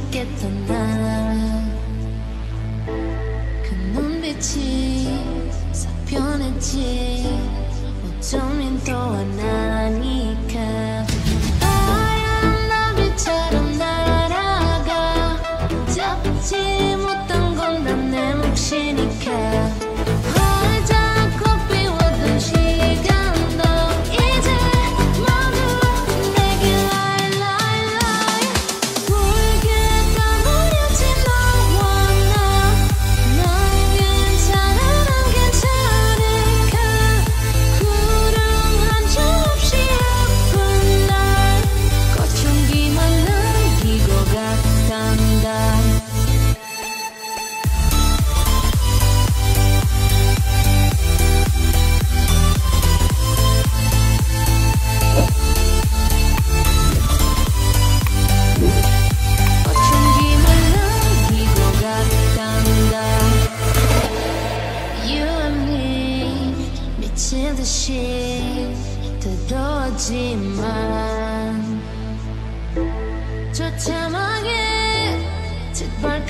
찾겠던 나그 눈빛이 싹 변했지. 어쩌면 또 하나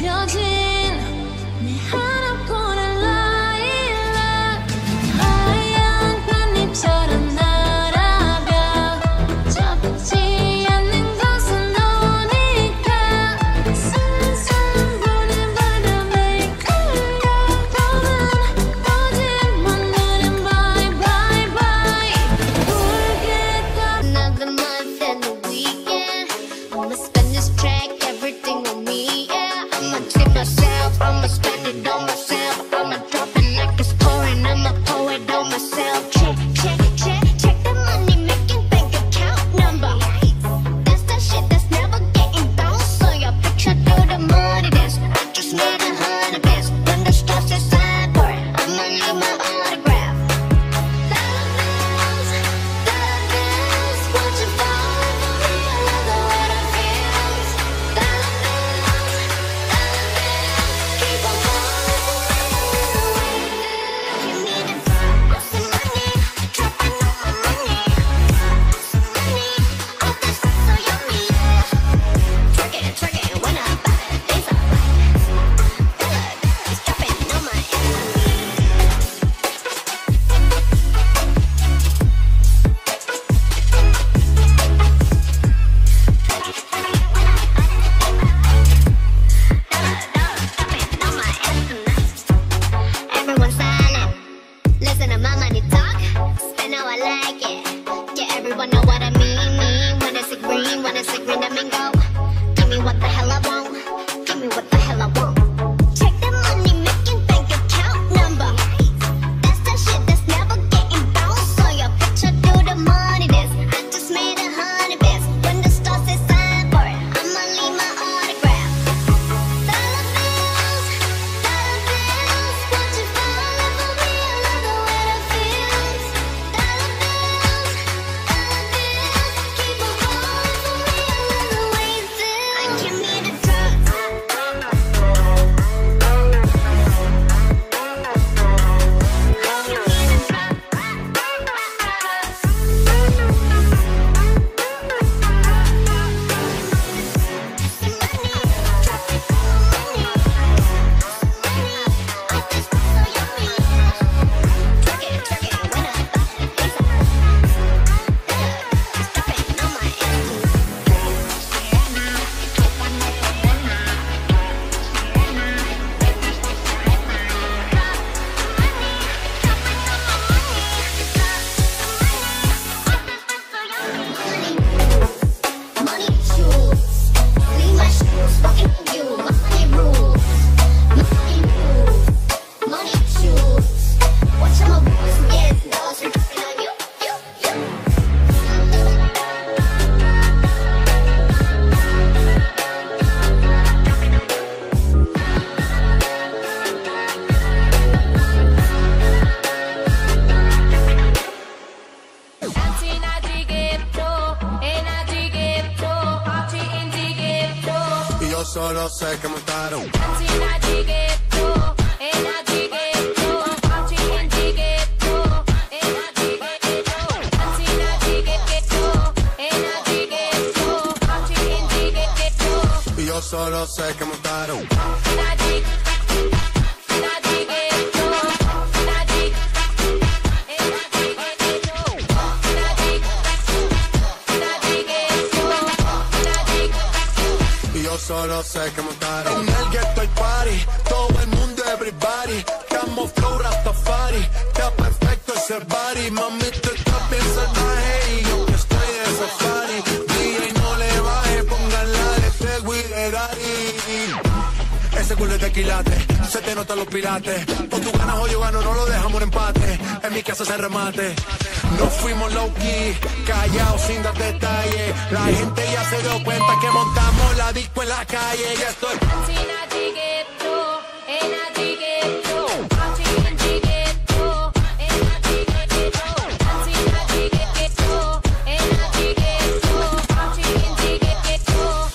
덮여진 내 네 하나 I know what I solo sé que montaron. Y yo solo sé que montaron. En el ghetto hay party, todo el mundo, everybody. Camo flow, rastafari, está perfecto ese body, mami se te notan los pilates. O tú ganas o yo gano, no lo dejamos en empate. En mi casa se remate. Nos fuimos low key, callados sin dar detalles. La gente ya se dio cuenta que montamos la disco en la calle. Ya estoy.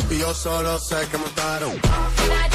Y yo Solo sé que montaron.